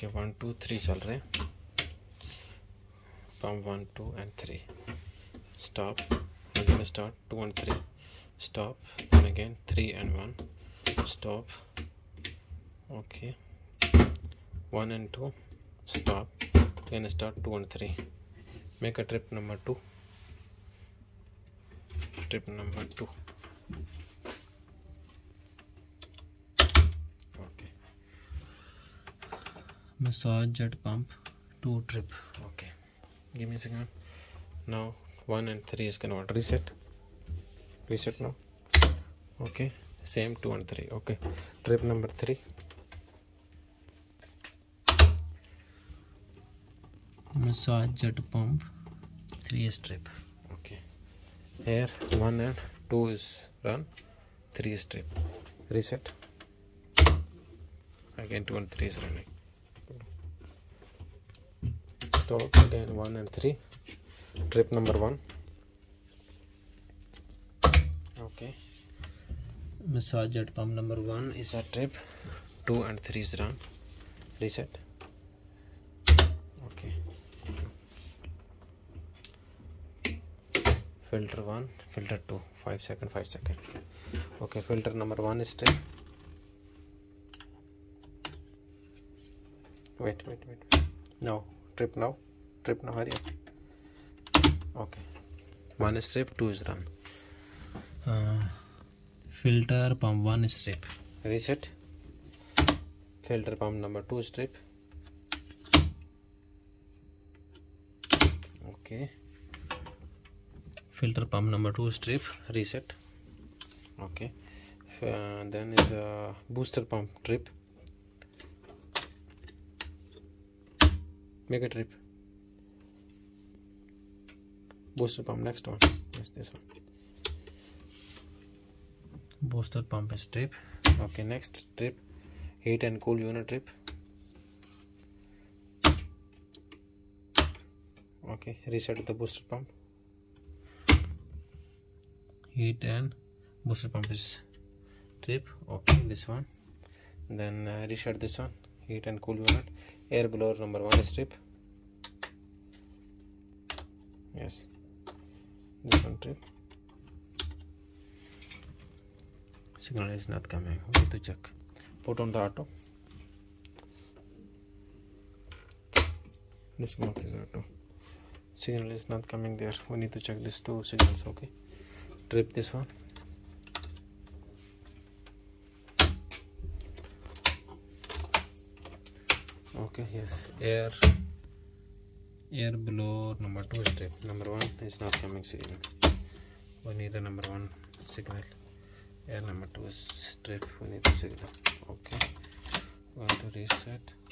के one two three चल रहे हैं one two and three stop again start two and three stop again three and one stop okay one and two stop again start two and three make a trip number two trip number two Massage jet pump 2 trip. Okay, give me a second. Now 1 and 3 is gonna reset. Reset now. Okay, same 2 and 3. Okay, trip number 3. Massage jet pump 3 is trip. Okay, here 1 and 2 is run, 3 is trip. Reset. Again 2 and 3 is running install again 1 and 3 trip number 1 okay massage at pump number 1 is a trip 2 and 3 is run reset okay filter 1 filter 2 5 second 5 second okay filter number 1 is trip wait wait wait, wait. no trip now trip now hurry up okay one strip two is run uh, filter pump one strip reset filter pump number two strip okay filter pump number two strip reset okay uh, then is a booster pump trip make a trip booster pump next one is this one booster pump is trip okay next trip heat and cool unit trip okay reset the booster pump heat and booster pump is trip okay this one then uh, reset this one heat and cool unit air blower number one strip yes this one strip signal is not coming we need to check put on the auto this one is auto signal is not coming there we need to check these two signals okay trip this one okay yes air air blower number two step number one is not coming signal we need the number one signal air number two is strip we need the signal okay going to reset